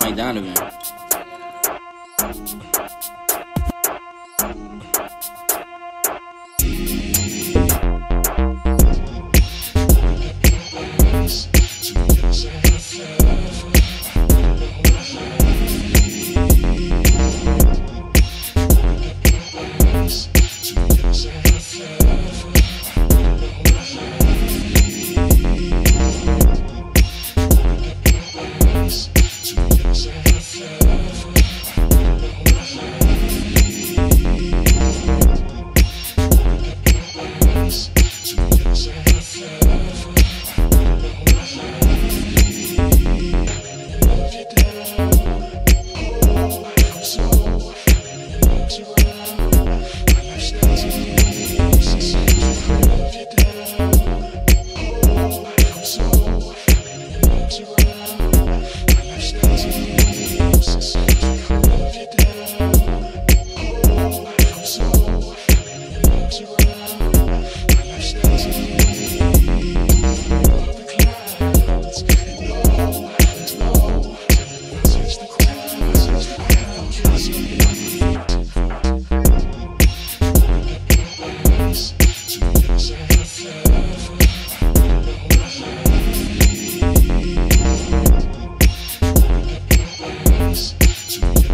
Mike Donovan.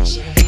shit.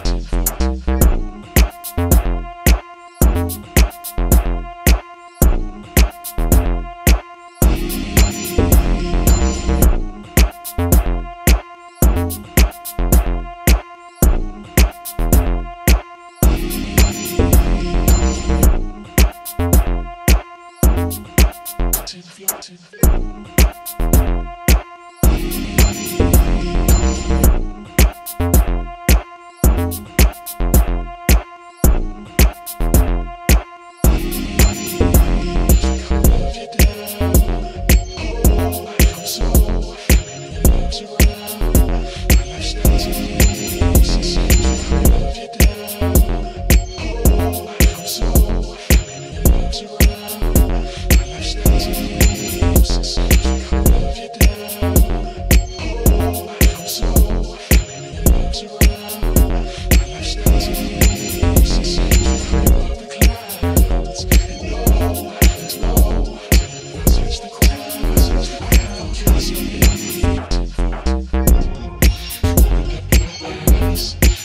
guilty.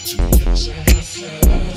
to you.